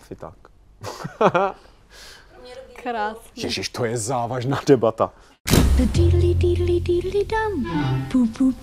Asi tak. Krásně. Ježiš, to je závažná debata. Dum.